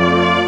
Música